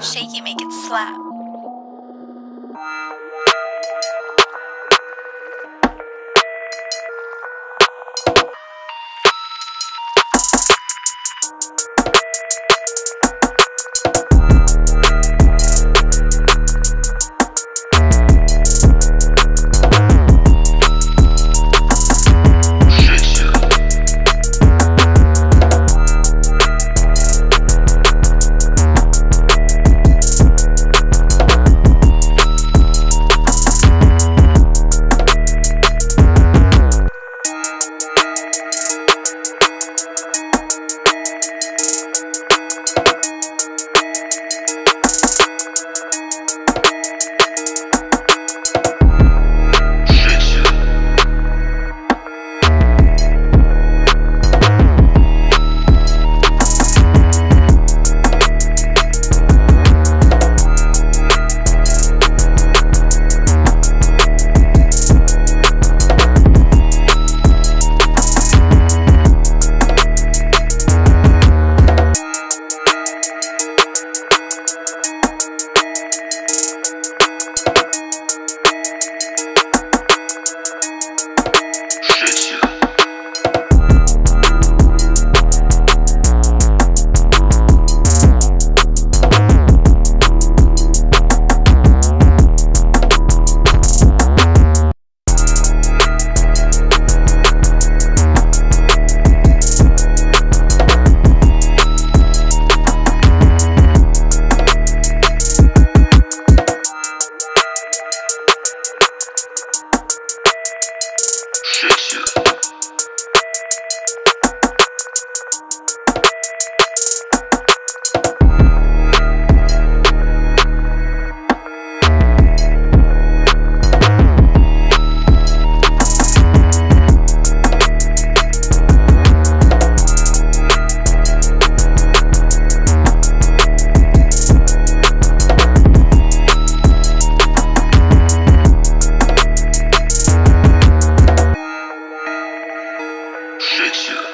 Shaky make it slap. Shakespeare. picture.